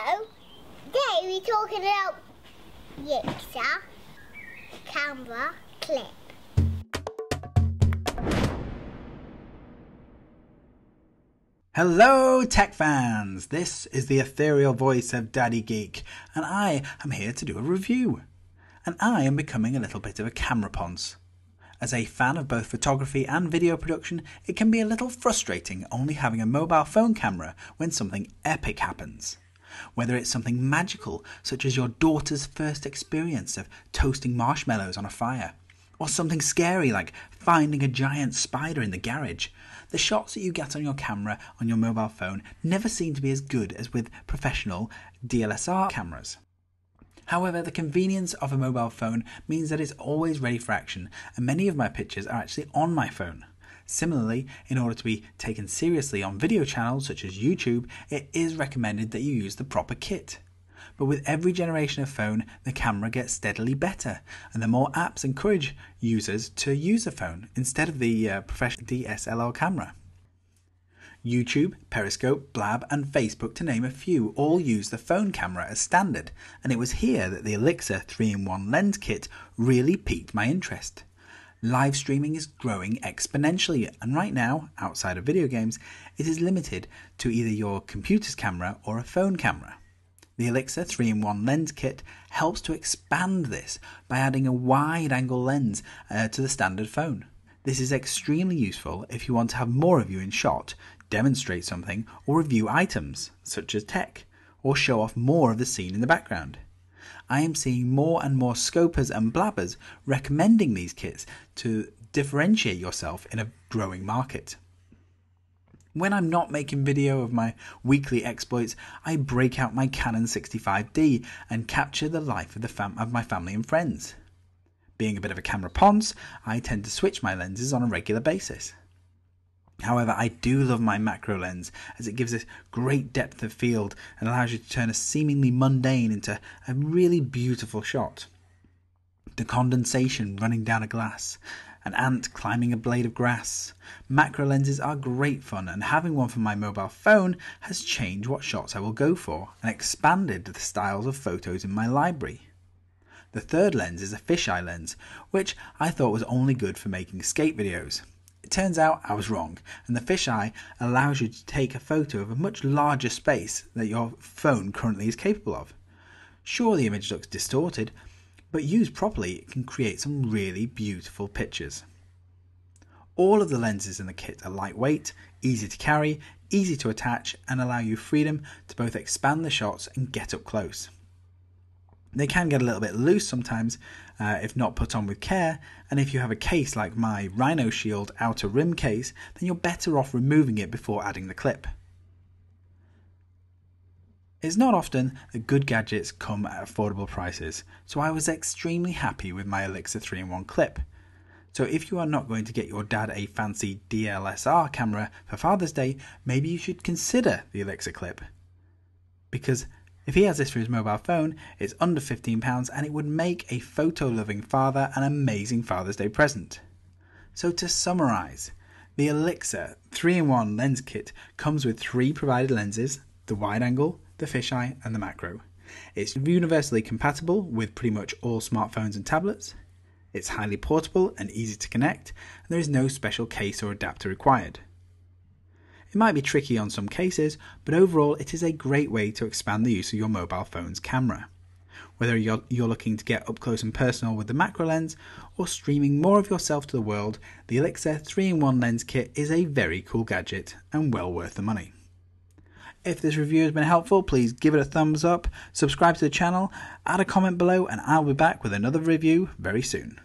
So, today we're talking about Olixar camera clip. Hello, tech fans! This is the ethereal voice of Daddy Geek, and I am here to do a review. And I am becoming a little bit of a camera ponce. As a fan of both photography and video production, it can be a little frustrating only having a mobile phone camera when something epic happens. Whether it's something magical, such as your daughter's first experience of toasting marshmallows on a fire, or something scary like finding a giant spider in the garage, the shots that you get on your camera on your mobile phone never seem to be as good as with professional DSLR cameras. However, the convenience of a mobile phone means that it's always ready for action, and many of my pictures are actually on my phone. Similarly, in order to be taken seriously on video channels such as YouTube, it is recommended that you use the proper kit. But with every generation of phone, the camera gets steadily better, and the more apps encourage users to use a phone instead of the uh, professional DSLR camera. YouTube, Periscope, Blab, and Facebook, to name a few, all use the phone camera as standard, and it was here that the Olixar 3 in 1 lens kit really piqued my interest. Live streaming is growing exponentially, and right now, outside of video games, it is limited to either your computer's camera or a phone camera. The Olixar 3 in 1 lens kit helps to expand this by adding a wide angle lens uh, to the standard phone. This is extremely useful if you want to have more of you in shot, demonstrate something, or review items, such as tech, or show off more of the scene in the background. I am seeing more and more scopers and blabbers recommending these kits to differentiate yourself in a growing market. When I'm not making video of my weekly exploits, I break out my Canon 65D and capture the life of, the fam- of my family and friends. Being a bit of a camera ponce, I tend to switch my lenses on a regular basis. However, I do love my macro lens as it gives a great depth of field and allows you to turn a seemingly mundane into a really beautiful shot. The condensation running down a glass, an ant climbing a blade of grass. Macro lenses are great fun, and having one for my mobile phone has changed what shots I will go for and expanded the styles of photos in my library. The third lens is a fisheye lens, which I thought was only good for making skate videos. It turns out I was wrong, and the fisheye allows you to take a photo of a much larger space that your phone currently is capable of. Sure, the image looks distorted, but used properly, it can create some really beautiful pictures. All of the lenses in the kit are lightweight, easy to carry, easy to attach, and allow you freedom to both expand the shots and get up close. They can get a little bit loose sometimes uh, if not put on with care, and if you have a case like my Rhino Shield outer rim case, then you're better off removing it before adding the clip. It's not often that good gadgets come at affordable prices, so I was extremely happy with my Olixar 3 in 1 clip. So if you are not going to get your dad a fancy DSLR camera for Father's Day, maybe you should consider the Olixar clip. Because if he has this for his mobile phone, it's under £15 and it would make a photo loving father an amazing Father's Day present. So to summarise, the Olixar 3 in 1 lens kit comes with three provided lenses the wide angle, the fisheye, and the macro. It's universally compatible with pretty much all smartphones and tablets. It's highly portable and easy to connect, and there is no special case or adapter required. It might be tricky on some cases, but overall it is a great way to expand the use of your mobile phone's camera. Whether you're, you're looking to get up close and personal with the macro lens or streaming more of yourself to the world, the Olixar 3 in 1 lens kit is a very cool gadget and well worth the money. If this review has been helpful, please give it a thumbs up, subscribe to the channel, add a comment below, and I'll be back with another review very soon.